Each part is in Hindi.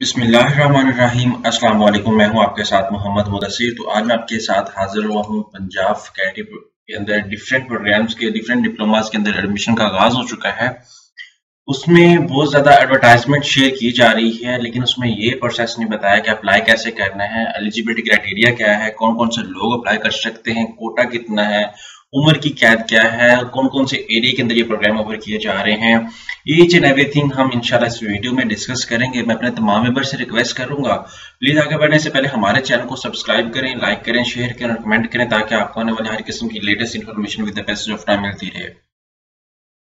बिस्मिल्लाहिर्रहमानिर्रहीम। अस्सलाम वालेकुम मैं हूँ आपके साथ मोहम्मद मुदस्सिर। तो आज मैं आपके साथ हाजिर हुआ हूँ पंजाब फैकल्टी के अंदर डिफरेंट प्रोग्राम्स के डिफरेंट डिप्लोमास के अंदर एडमिशन का आगाज़ हो चुका है। उसमें बहुत ज़्यादा एडवर्टाइजमेंट शेयर की जा रही है, लेकिन उसमें ये प्रोसेस नहीं बताया कि अप्लाई कैसे करना है एलिजिबिलिटी क्राइटेरिया क्या है कौन कौन से लोग अप्लाई कर सकते हैं कोटा कितना है उम्र की कैद क्या है? कौन कौन से एरिया के अंदर ये प्रोग्राम ऑफ़र किए जा रहे हैं? ईच एंड एवरीथिंग हम इंशाल्लाह इस वीडियो में डिस्कस करेंगे। मैं अपने तमाम मेंबर से रिक्वेस्ट करूँगा। प्लीज़ आगे बढ़ने से पहले हमारे चैनल को सब्सक्राइब करें लाइक करें शेयर करें और कमेंट करें ताकि आपको आने वाले हर किस्म की latest information with of time मिलती रहे।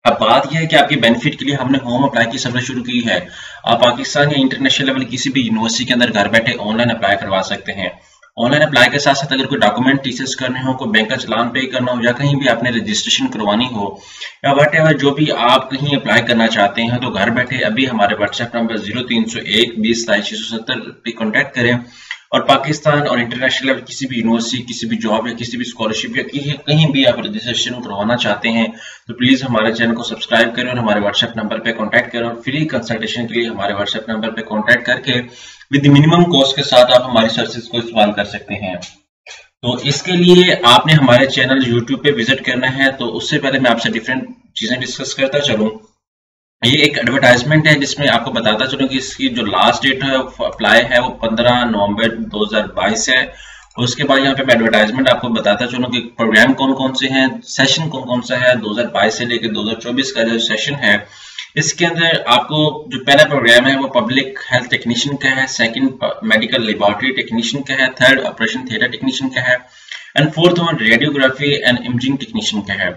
अब बात यह है कि आपके बेनिफिट के लिए हमने होम अप्लाई की सर्विस शुरू की है। आप पाकिस्तान या इंटरनेशनल लेवल किसी भी यूनिवर्सिटी के अंदर घर बैठे ऑनलाइन अप्लाई करवा सकते हैं। ऑनलाइन अप्लाई के साथ साथ अगर कोई डॉक्यूमेंट टीचर्स करने हो, कोई बैंक का चलान पे करना हो, या कहीं भी आपने रजिस्ट्रेशन करवानी हो, या वट एवर जो भी आप कहीं अप्लाई करना चाहते हैं तो घर बैठे अभी हमारे व्हाट्सएप नंबर ज़ीरो तीन सौ एक, बीस, सताईस, छह सौ सत्तर पे कॉन्टेक्ट करें। और पाकिस्तान और इंटरनेशनल लेवल किसी भी यूनिवर्सिटी किसी भी जॉब या किसी भी स्कॉलरशिप या कहीं भी आप रजिस्ट्रेशन करवाना चाहते हैं तो प्लीज़ हमारे चैनल को सब्सक्राइब करें और हमारे व्हाट्सएप नंबर पर कांटेक्ट करें और फ्री कंसल्टेशन के लिए हमारे व्हाट्सएप नंबर पर कांटेक्ट करके विद मिनिमम कॉस्ट के साथ आप हमारी सर्विस को इस्तेमाल कर सकते हैं। तो इसके लिए आपने हमारे चैनल यूट्यूब पे विज़िट करना है तो उससे पहले मैं आपसे डिफरेंट चीज़ें डिस्कस करता चलूँ। ये एक एडवर्टाइजमेंट है जिसमें आपको बताता चलूँ कि इसकी जो लास्ट डेट है अप्लाई है, वो 15 नवंबर 2022 है। उसके बाद यहाँ पे मैं एडवर्टाइजमेंट आपको बताता चलूँ कि प्रोग्राम कौन कौन से हैं सेशन कौन कौन सा है 2022 से लेकर 2024 का जो सेशन है, इसके अंदर आपको जो पहला प्रोग्राम है, वो पब्लिक हेल्थ टेक्नीशियन का है सेकंड मेडिकल लेबोरेटरी टेक्नीशियन का है थर्ड ऑपरेशन थिएटर टेक्नीशियन का है। And fourth one radiography and imaging technician का है?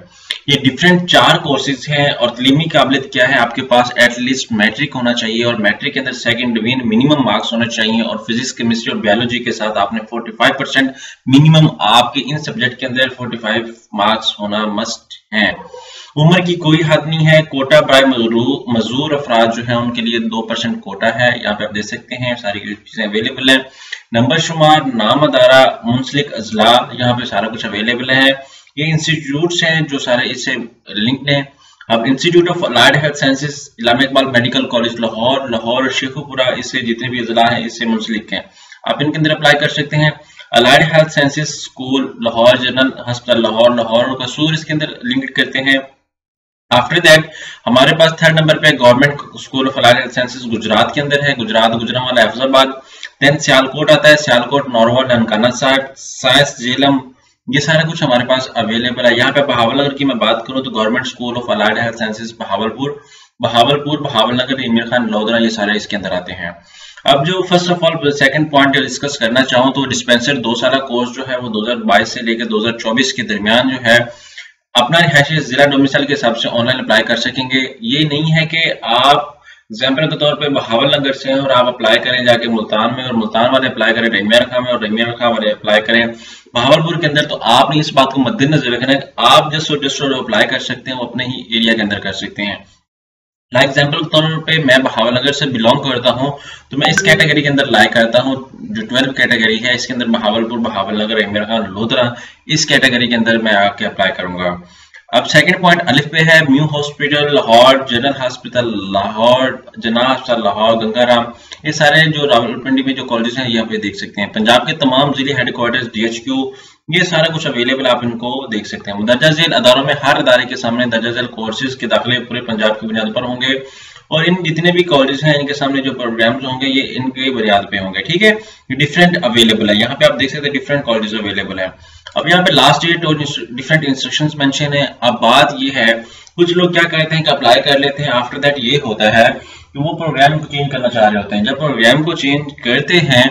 ये डिफरेंट चार कोर्सेज हैं और तलीमी काबिलियत क्या है? आपके पास एटलीस्ट मैट्रिक होना चाहिए और मैट्रिक के अंदर सेकंड डिवीज़न मिनिमम मार्क्स होना चाहिए और फिजिक्स केमिस्ट्री और बायोलॉजी के साथ आपने 45 परसेंट मिनिमम आपके इन सब्जेक्ट के अंदर 45 मार्क्स होना मस्ट है। उम्र की कोई हद नहीं है। कोटा बाय मजूर अफराज जो है, उनके लिए दो परसेंट कोटा है। यहाँ पे आप देख सकते हैं, सारी चीज़ें अवेलेबल है। नंबर शुमार नाम अदारा मुंसलिक अजला, यहाँ पे सारा कुछ अवेलेबल है। ये इंस्टीट्यूट हैं जो सारे इससे लिंक्ड हैं। अब institute of allied health sciences Allama Iqbal medical college Lahore Lahore, Sheikhupura, इससे जितने भी अजला हैं, इससे मुंसलिक हैं। आप इनके अंदर अप्लाई कर सकते हैं। Allied health sciences school Lahore general hospital Lahore Lahore और कसूर इसके अंदर लिंक करते हैं। आफ्टर दैट हमारे पास थर्ड नंबर पे government school of allied health sciences Gujrat के अंदर है। गुजरात, गुजरावाला हैफजाबाद देन सियालकोट आता है सियालकोट नॉर्वल ननकाना साहब साइंस जेलम ये सारा कुछ हमारे पास अवेलेबल है। यहाँ पे बहावलनगर की मैं बात करूँ तो government school of allied health sciences Bahawalpur Bahawalpur Bahawalnagar इमिर Khan Lodhran ये सारे इसके अंदर आते हैं। अब जो first of all second point discuss करना चाहूँ तो डिस्पेंसर दो साल कोर्स जो है वो 2022 से लेकर 2024 के दरमियान जो है, अपना जिला डोमिसाइल के हिसाब से ऑनलाइन अप्लाई कर सकेंगे। ये नहीं है कि आप एग्ज़ाम्पल के तौर पर बहावल नगर से हैं और आप अप्लाई करें जाके मुल्तान में और मुल्तान वाले अप्लाई करें रेमिया रखा में और रेमिया रखा वाले अप्लाई करें। बहावलपुर के अंदर तो आपने इस बात को मद्देनजर रखना है आप जिस जस्ट अप्लाई कर सकते हैं, वो अपने ही एरिया के अंदर कर सकते हैं। लाइक एग्ज़ाम्पल के तौर पे मैं बहावलनगर से बिलोंग करता हूँ तो मैं इस कैटेगरी के अंदर लाइक करता हूँ, जो ट्वेल्व कैटेगरी है, इसके अंदर बहावलपुर बहावलनगर इमर खान लोधरा इस कैटेगरी के अंदर मैं आके अप्लाई करूँगा। अब सेकंड पॉइंट अलिफ पे है Mayo hospital Lahore general hospital Lahore Jinnah hospital Lahore Gangaram ये सारे जो रावलपिंडी में जो कॉलेजेस हैं, यहाँ पे देख सकते हैं। पंजाब के तमाम ज़िले हेडक्वार्टर्स डीएचक्यू ये सारा कुछ अवेलेबल आप इनको देख सकते हैं। दर्जा झेल अदारों में हर अदारे के सामने दर्जा झेल कोर्सेज के दाखिले पूरे पंजाब की बुनियाद पर होंगे। और इन जितने भी कॉलेज हैं, इनके सामने जो प्रोग्राम्स होंगे, ये इनके बुनियाद पे होंगे, ठीक है? डिफरेंट अवेलेबल है। यहाँ पे आप देख सकते हैं डिफरेंट कॉलेज अवेलेबल है। अब यहाँ पे लास्ट डेट और डिफरेंट इंस्ट्रक्शन मैंशन है। अब बात ये है, कुछ लोग क्या करते हैं कि अप्लाई कर लेते हैं आफ्टर दैट ये होता है कि वो प्रोग्राम को चेंज करना चाह रहे होते हैं। जब प्रोग्राम को चेंज करते हैं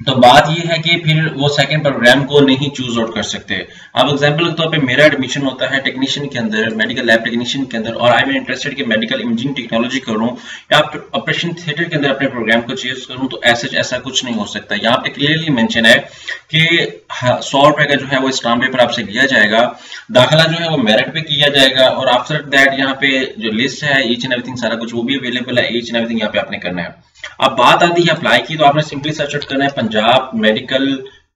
तो बात ये है कि फिर वो सेकंड प्रोग्राम को नहीं चूज़ आउट कर सकते। अब एग्जांपल के तौर पे मेरा एडमिशन होता है टेक्नीशियन के अंदर मेडिकल लैब टेक्नीशियन के अंदर, और आई एम इंटरेस्टेड कि मेडिकल इमेजिंग टेक्नोलॉजी करूँ, या ऑपरेशन थिएटर के अंदर अपने प्रोग्राम को चेंज करूँ तो ऐसे ऐसा कुछ नहीं हो सकता। यहाँ पे क्लियरली मैंशन है कि सौ रुपए का जो है वो स्टाम पेपर आपसे लिया जाएगा, दाखिला जो है वो मेरिट पे किया जाएगा, और आफ्टर दैट यहाँ पे जो लिस्ट है ईच एंड एवरीथिंग सारा कुछ वो भी अवेलेबल है ईच एंड एवरीथिंग यहाँ पे आपने करना है। अब बात आती है अप्लाई की तो आपने सिंपली सर्च आउट करना है पंजाब मेडिकल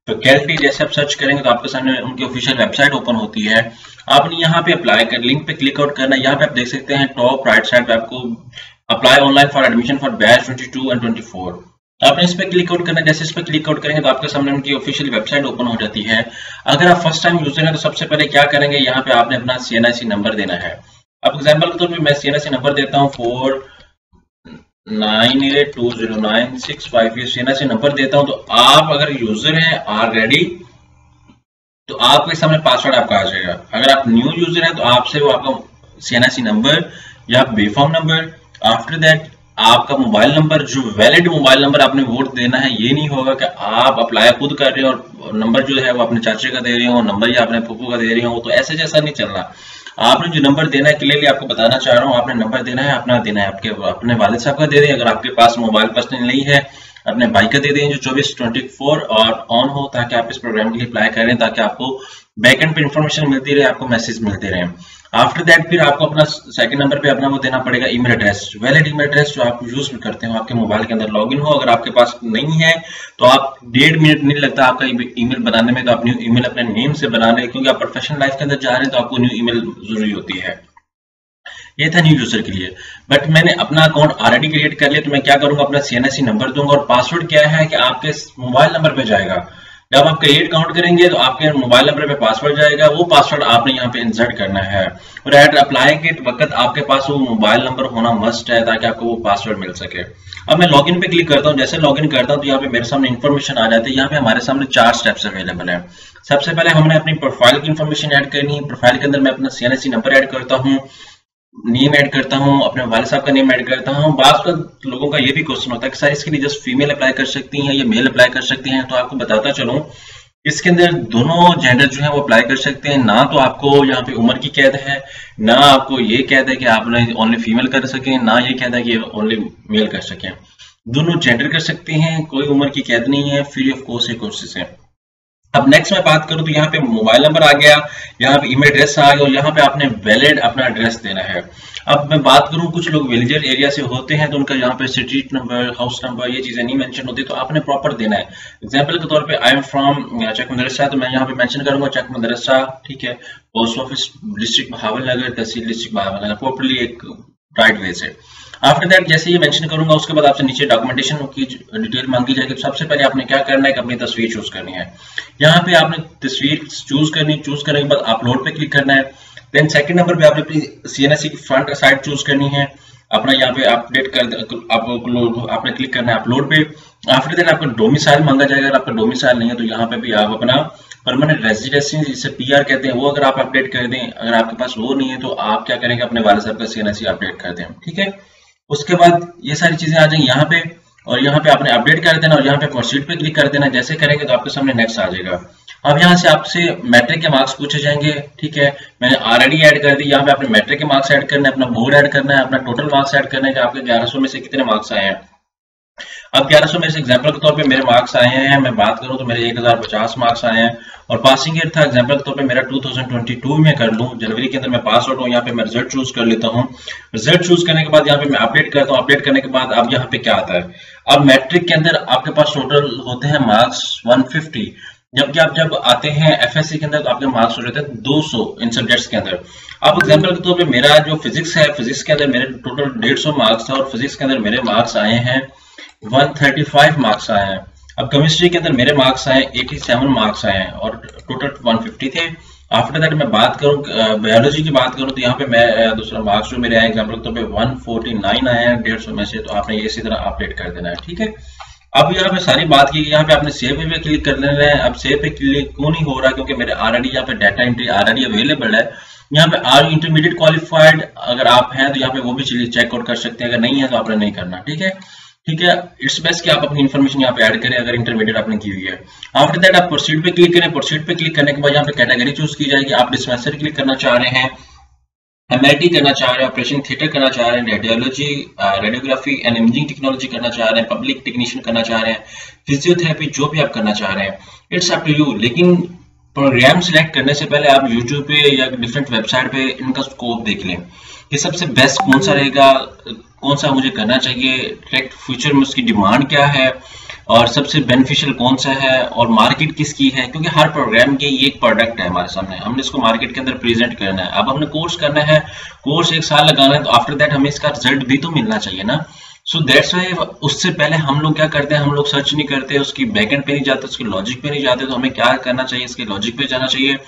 फैकल्टी जैसे आप सर्च करेंगे तो आपके सामने उनकी ऑफिशियल वेबसाइट ओपन होती है। आपने यहाँ पे अप्लाई कर लिंक पे क्लिक आउट करना है। यहाँ पे आप देख सकते हैं टॉप राइट साइड पे आपको apply online for admission for batch 22 and 24 आपने इस पर क्लिक आउट करना जैसे इस पर क्लिक आउट करेंगे तो आपके सामने उनकी ऑफिशियल वेबसाइट ओपन हो जाती है। अगर आप फ़र्स्ट टाइम यूज़र हैं तो सबसे पहले क्या करेंगे? यहाँ पे आपने अपना सी नंबर देना है। अब एग्ज़ाम्पल के तौर पर मैं सी नंबर देता हूँ four nine eight two zero nine six five ये सी नंबर देता हूँ तो आप अगर यूज़र हैं ऑलरेडी तो आपके सामने पासवर्ड आपका आ जाएगा। अगर आप न्यू यूज़र हैं तो आपसे वो आपका सी नंबर या B form number after that आपका मोबाइल नंबर जो वैलिड मोबाइल नंबर आपने वोट देना है, ये नहीं होगा कि आप अप्लाई खुद कर रहे हो और नंबर जो है वो अपने चाचे का दे रहे हो नंबर या अपने पप्पू का दे रहे हो तो ऐसे जैसा नहीं चलना। आपने जो नंबर देना है क्लियरली आपको बताना चाह रहा हूँ, आपने नंबर देना है, अपना देना है, आपके, अपने वाले साहब का दे दें, अगर आपके पास मोबाइल पर्सनल नहीं है, अपने भाई का दे दें जो चौबीस ट्वेंटी फोर और ऑन हो, ताकि आप इस प्रोग्राम के लिए अप्लाई करें, ताकि आपको बैकएंड पे इंफॉर्मेशन मिलती रहे, आपको मैसेज मिलते रहे। आफ्टर दैट फिर आपको अपना सेकंड नंबर पे अपना वो देना पड़ेगा email address valid email address जो आप यूज़ करते हो, आपके मोबाइल के अंदर लॉगिन हो, अगर आपके पास नहीं है तो आप डेढ़ मिनट नहीं लगता आपका ईमेल बनाने में तो आप न्यू ईमेल अपने नेम से बना रहे क्योंकि आप प्रोफेशनल लाइफ के अंदर जा रहे हैं तो आपको न्यू ईमेल ज़रूरी होती है। ये था न्यू यूज़र के लिए। बट मैंने अपना अकाउंट ऑलरेडी क्रिएट कर लिया तो मैं क्या करूँगा, अपना सी नंबर दूँगा, और पासवर्ड क्या है कि आपके मोबाइल नंबर पे जाएगा। जब आप क्रिएट काउंट करेंगे तो आपके मोबाइल नंबर पे पासवर्ड जाएगा, वो पासवर्ड आपने यहाँ पे इंसर्ट करना है। और एट अप्लाई के वक्त आपके पास वो मोबाइल नंबर होना मस्ट है ताकि आपको वो पासवर्ड मिल सके। अब मैं लॉगिन पे क्लिक करता हूँ, जैसे लॉगिन करता हूँ तो यहाँ पे मेरे सामने इन्फॉर्मेशन आ जाती है। यहाँ पे हमारे सामने चार स्टेप्स अवेलेबल है। सबसे पहले हमने अपनी प्रोफ़ाइल की इन्फॉर्मेशन ऐड करनी है। प्रोफ़ाइल के अंदर मैं अपना सी नंबर ऐड करता हूँ। नेम ऐड करता हूँ, अपने वाले साहब का नेम ऐड करता हूँ। बात का लोगों का ये भी क्वेश्चन होता है कि सर इसके लिए जस्ट फीमेल अप्लाई कर सकती हैं या मेल अप्लाई कर सकती हैं? तो आपको बताता चलूँ, इसके अंदर दोनों जेंडर जो है वो अप्लाई कर सकते हैं। ना तो आपको यहाँ पे उम्र की कैद है, ना आपको ये कैद है कि आपने ओनली फीमेल कर सकें, ना ये कैद है कि ओनली मेल कर सकें। दोनों जेंडर कर सकते हैं, कोई उम्र की कैद नहीं है फ्री ऑफ़ कोर्स ये कोर्सेज है अब नेक्स्ट मैं बात करूँ तो यहाँ पे मोबाइल नंबर आ गया, यहाँ पे ईमेल एड्रेस आ गया और यहाँ पे आपने वैलिड अपना एड्रेस देना है। अब मैं बात करूँ कुछ लोग विलेजर एरिया से होते हैं तो उनका यहाँ पे स्ट्रीट नंबर हाउस नंबर ये चीज़ें नहीं मेंशन होती तो आपने प्रॉपर देना है। एग्ज़ाम्पल के तौर पे आई एम फ्रॉम चक मदरसा तो मैं यहाँ पे मेंशन करूँगा चक मदरसा ठीक है? Post office district Bahawal Nagar तहसील डिस्ट्रिक्ट बहावल नगर प्रॉपरली एक राइट वे से। आफ्टर दैट जैसे ये मेंशन करूँगा, उसके बाद आपसे नीचे डॉक्यूमेंटेशन की डिटेल मांगी जाएगी। तो सबसे पहले आपने क्या करना है कि अपनी तस्वीर चूज़ करनी है। यहाँ पे आपने तस्वीर चूज़ करनी चूज़ करने के बाद अपलोड पे क्लिक करना है। देन सेकंड नंबर पे आपने अपनी सी की फ्रंट साइड चूज़ करनी है। अपना यहाँ पे अपडेट कर आप आपने क्लिक करना है अपलोड पे। आफ्टर दैट आपका डोमिसाइल मांगा जाएगा, अगर आपका डोमिसाइल नहीं है तो यहाँ पे भी आप अपना परमानेंट रेजिडेंसी जिसे पीआर कहते हैं, वो अगर आप अपडेट कर दें, अगर आपके पास वो नहीं है तो आप क्या करेंगे, अपने वाले साहब का सी अपडेट कर दें। ठीक है? उसके बाद ये सारी चीज़ें आ जाएँगी यहाँ पे, और यहाँ पे आपने अपडेट कर देना, और यहाँ पे प्रोसीड पे क्लिक कर देना। जैसे करेंगे तो आपके सामने नेक्स्ट आ जाएगा। अब यहाँ से आपसे मैट्रिक के मार्क्स पूछे जाएँगे, ठीक है? मैंने ऑलरेडी ऐड कर दी, यहाँ पे आपने मैट्रिक के मार्क्स ऐड करना है अपना बोर्ड ऐड करना है, अपना टोटल मार्क्स ऐड करना है आपके 1100 में से कितने मार्क्स आए हैं। अब 1100 में से एग्ज़ाम्पल के तौर पे मेरे मार्क्स आए हैं, मैं बात करूँ तो मेरे 1050 मार्क्स आए हैं। और पासिंग ईयर था एग्ज़ाम्पल के तौर पे मेरा 2022 में कर लूँ, जनवरी के अंदर मैं पास आउट हूँ, यहाँ पे मैं रिज़ल्ट चूज़ कर लेता हूँ। रिज़ल्ट चूज़ करने के बाद यहाँ पे मैं अपडेट करता हूँ अपडेट करने के बाद अब यहाँ पे क्या आता है? अब मैट्रिक के अंदर आपके पास टोटल होते हैं मार्क्स वन जबकि आप जब आते हैं एफएससी के अंदर तो आपके मार्क्स हो जाते हैं 200 इन सब्जेक्ट्स के अंदर। अब एग्जांपल के तौर पे मेरा जो फिजिक्स है फिजिक्स के अंदर मेरे टोटल 150 मार्क्स था और फिजिक्स के अंदर मेरे मार्क्स आए हैं 135 मार्क्स आए हैं। अब केमिस्ट्री के अंदर मेरे मार्क्स आए 87 मार्क्स आए हैं और टोटल 150 थे। आफ्टर दैट मैं बात करूँ बायोलॉजी की बात करूँ तो यहाँ पे मैं दूसरा मार्क्स जो मेरे आए एग्ज़ाम्पल के तौर पे 149 आए हैं, डेढ़ में से तो आपने इसी तरह अपडेट कर देना है, ठीक है? अब यहाँ पे सारी बात की, यहाँ पे आपने सेव पे क्लिक कर लेना है। अब सेव पे क्लिक क्यों नहीं हो रहा? क्योंकि मेरे ऑलरेडी यहाँ पे डाटा एंट्री ऑलरेडी अवेलेबल है। यहाँ पे आर इंटरमीडिएट क्वालिफाइड अगर आप हैं तो यहाँ पे वो भी चलिए चेकआउट कर सकते हैं। अगर नहीं है तो आपने नहीं करना, ठीक है? ठीक है? इट्स बेस्ट कि आप अपनी इन्फॉर्मेशन यहाँ पे ऐड करें, अगर इंटरमीडिएट आपने की हुई है। आफ्टर दैट आप प्रोसीड पे क्लिक करें। प्रोसीड पे क्लिक करने के बाद यहाँ पे कैटेगरी चूज़ की जाएगी। आप डिस्पेंसर क्लिक करना चाह रहे हैं। एमआईटी करना चाह रहे हैं ऑपरेशन थिएटर करना चाह रहे हैं radiology radiography and imaging technology करना चाह रहे हैं पब्लिक टेक्नीशियन करना चाह रहे हैं फिजियोथेरेपी जो भी आप करना चाह रहे हैं इट्स अप टू यू लेकिन प्रोग्राम सिलेक्ट करने से पहले आप यूट्यूब पे या डिफरेंट वेबसाइट पे इनका स्कोप देख लें कि सबसे बेस्ट कौन सा रहेगा, कौन सा मुझे करना चाहिए डायरेक्ट फ्यूचर में उसकी डिमांड क्या है, और सबसे बेनिफिशियल कौन सा है, और मार्केट किसकी है, क्योंकि हर प्रोग्राम की एक प्रोडक्ट है हमारे सामने। हमने इसको मार्केट के अंदर प्रेजेंट करना है। अब हमने कोर्स करना है। कोर्स एक साल लगाना है तो आफ्टर दैट हमें इसका रिज़ल्ट भी तो मिलना चाहिए ना। सो दैट्स वाई उससे पहले हम लोग क्या करते हैं? हम लोग सर्च नहीं करते उसकी बैकेंड पे नहीं जाते उसके लॉजिक पे नहीं जाते तो हमें क्या करना चाहिए? इसके लॉजिक पे जाना चाहिए।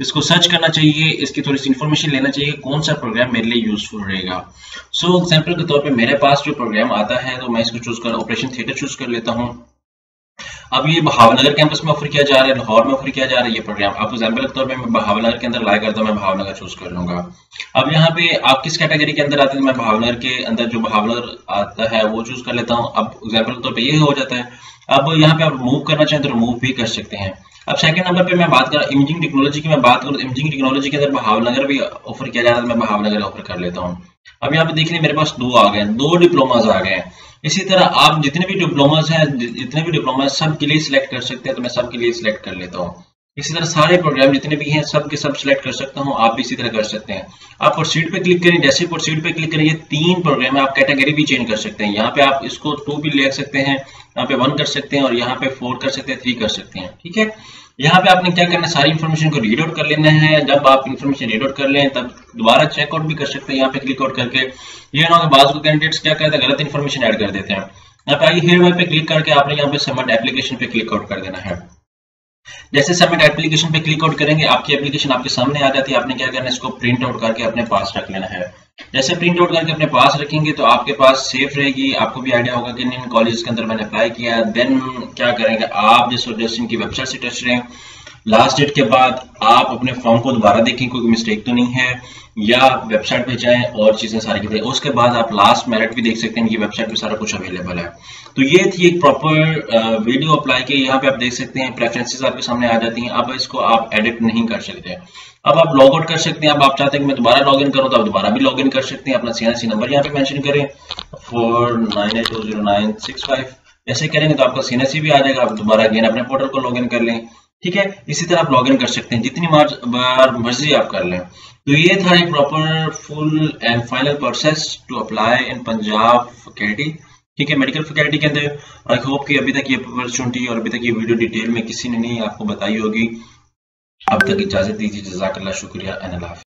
इसको सर्च करना चाहिए इसकी थोड़ी सी इन्फॉर्मेशन लेना चाहिए कौन सा प्रोग्राम मेरे लिए यूजफुल रहेगा। सो so, एग्ज़ाम्पल के तौर पे मेरे पास जो प्रोग्राम आता है तो मैं इसको चूज़ कर ऑपरेशन थिएटर चूज़ कर लेता हूँ। अब ये भावनगर कैंपस में ऑफ़र किया जा रहा है, लाहौर में ऑफ़र किया जा रहा है, ये प्रोग्राम आपको एग्ज़ाम्पल के तौर पर मैं भावनगर के अंदर लाया करता हूँ, मैं भावनगर चूज़ कर लूँगा। अब यहाँ पे आप किस कैटेगरी के अंदर आते हैं, मैं भावनगर के अंदर जो भावनगर आता है, वो चूज़ कर लेता हूँ। अब एग्ज़ाम्पल के तौर पर ये हो जाता है। अब यहाँ पे आप मूव करना चाहें तो रिमूव भी कर सकते हैं। अब सेकंड नंबर पे मैं बात कर इमेजिंग टेक्नोलॉजी की मैं बात करूँ इमेजिंग टेक्नोलॉजी के अंदर भावनगर भी ऑफ़र किया जा रहा है मैं भावनगर ऑफ़र कर लेता हूँ। अब यहाँ पे देख मेरे पास दो आ गए दो डिप्लोमाज आ गए इसी तरह आप जितने भी डिप्लोमाज हैं जितने भी डिप्लोमा सब के लिए सिलेक्ट कर सकते हैं तो मैं सब के लिए सिलेक्ट कर लेता हूँ। इसी तरह सारे प्रोग्राम जितने भी हैं, सब के सब सिलेक्ट कर सकता हूँ, आप भी इसी तरह कर सकते हैं। आप प्रोसीड पे क्लिक करें, जैसे प्रोसीड पे क्लिक करें, ये तीन प्रोग्राम है, आप कैटेगरी भी चेंज कर सकते हैं। यहाँ पे आप इसको टू भी ले सकते हैं, यहाँ पे वन कर सकते हैं और यहाँ पे फोर कर सकते हैं थ्री कर सकते हैं। ठीक है? यहाँ पे आपने क्या करना है? सारी इन्फॉर्मेशन को रीड आउट कर लेना है। जब आप इन्फॉर्मेशन रीड आउट कर लें, तब दोबारा चेकआउट भी कर सकते हैं यहाँ पे क्लिक आउट करके। ये ना बाद को कैंडिडेट्स क्या करते हैं? गलत इन्फॉर्मेशन ऐड कर देते हैं। यहाँ पे आइए हेयर पे क्लिक करके आपने यहाँ पे सबमिट एप्लीकेशन पे क्लिक आउट कर देना है। जैसे सबमिट एप्लीकेशन पे क्लिक आउट करेंगे, आपकी एप्लीकेशन आपके सामने आ जाती है। आपने क्या करना है? इसको प्रिंट आउट करके अपने पास रख लेना है। जैसे प्रिंट आउट करके अपने पास रखेंगे तो आपके पास सेफ़ रहेगी। आपको भी आइडिया होगा कि इन कॉलेज के अंदर मैंने अप्लाई किया। देन क्या करेंगे? आप जिस जस्ट इनकी वेबसाइट से टच रहें लास्ट डेट के बाद आप अपने फॉर्म को दोबारा देखें, कोई मिस्टेक तो नहीं है, या वेबसाइट पे जाएँ और चीज़ें सारी की उसके बाद आप लास्ट मेरिट भी देख सकते हैं कि वेबसाइट पे सारा कुछ अवेलेबल है। तो ये थी एक प्रॉपर वीडियो अप्लाई की। यहाँ पे आप देख सकते हैं प्रेफरेंसेस आपके सामने आ जाती हैं। अब इसको आप एडिट नहीं कर सकते। अब आप लॉग आउट कर सकते हैं। अब आप चाहते हैं कि मैं दोबारा लॉग इन करूँ तो आप दोबारा भी लॉग इन कर सकते हैं। अपना सी नंबर यहाँ पे मैंशन करें। Four nine eight two zero nine six five ऐसे करेंगे तो आपका सीएनएस भी आ जाएगा। आप दोबारा अगेन अपने पोर्टल को लॉग इन कर लें। ठीक है? इसी तरह आप लॉग इन कर सकते हैं। जितनी बार मर्ज़ी आप कर लें। तो ये था एक proper full and final process to apply in Punjab faculty ठीक है? मेडिकल फैकल्टी के अंदर आई होप कि अभी तक ये अपॉर्चुनिटी और अभी तक ये वीडियो डिटेल में किसी ने नहीं आपको बताई होगी। अब तक इजाज़त दीजिए। जजाकल्ला शुक्रिया।